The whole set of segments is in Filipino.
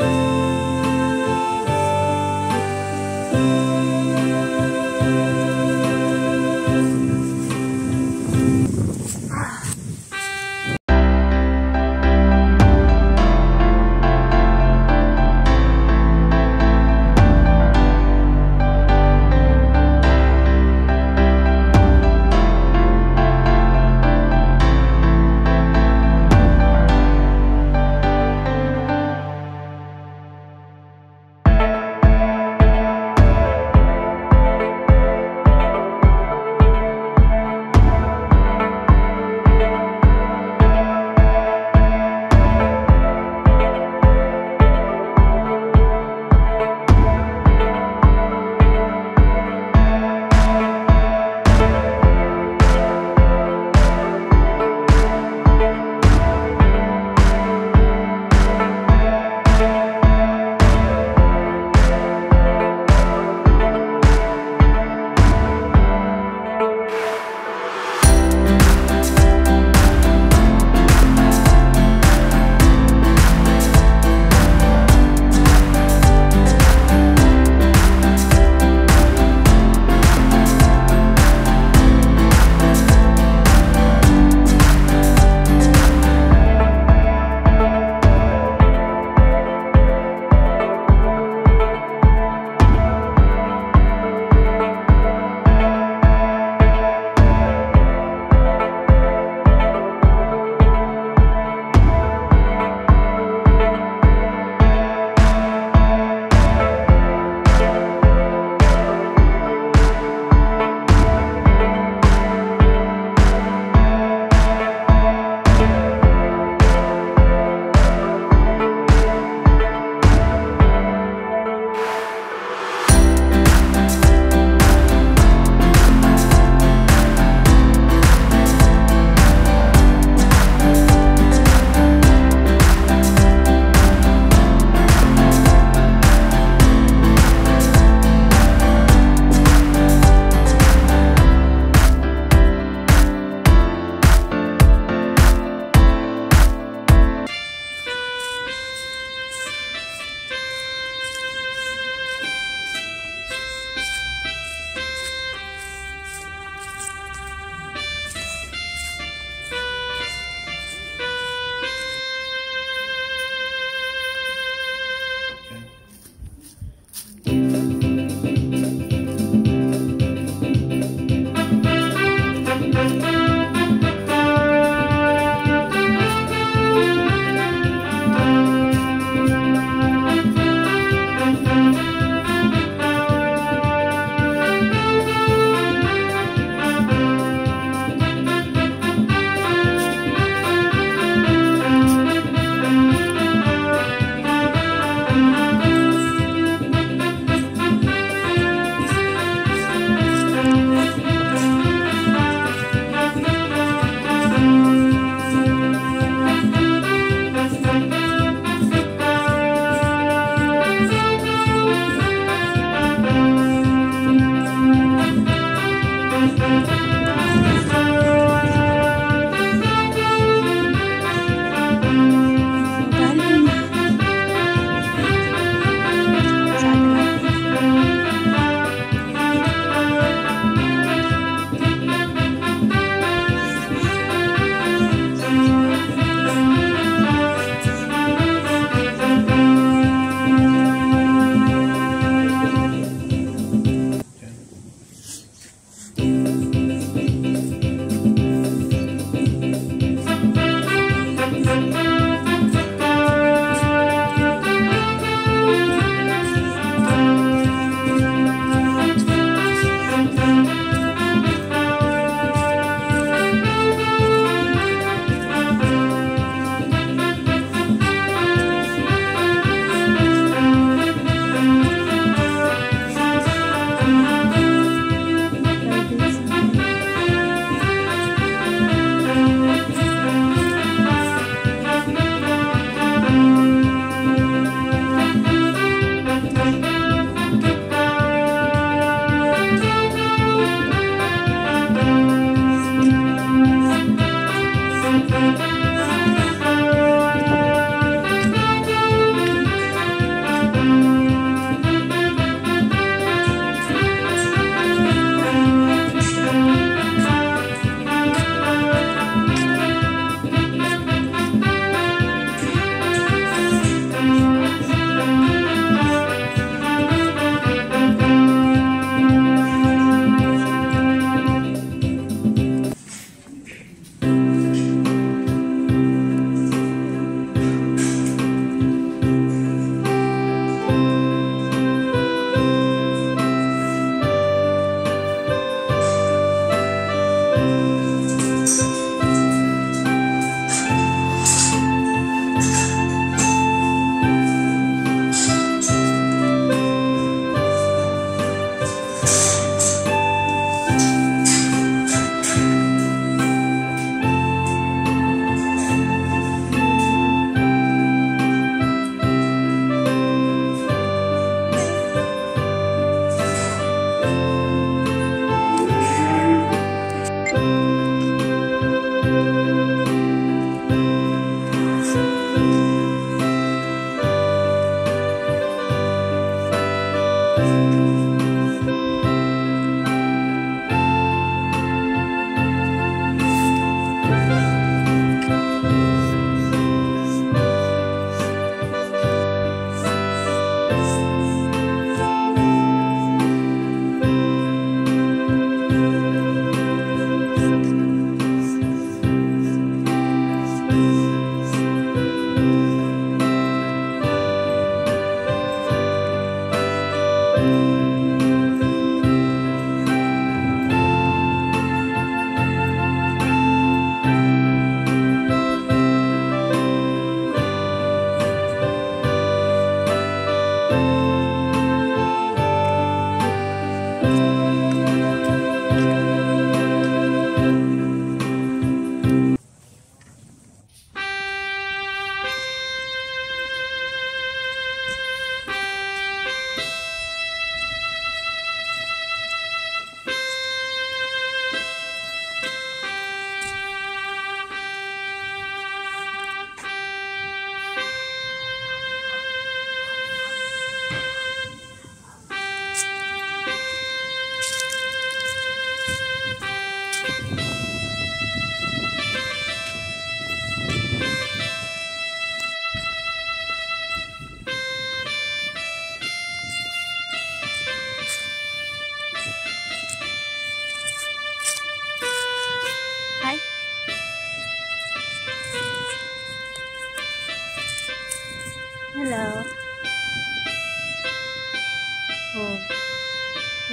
Música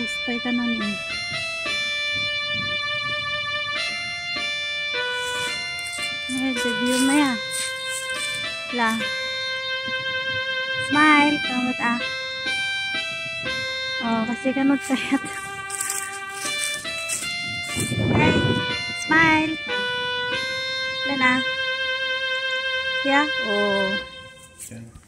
Huspay ka na niya. Ayan, the view mo yan. La. Smile, kamot ah. Oh, kasi kanot sayat. Hey, smile. Lana. Yeah, oh. Okay.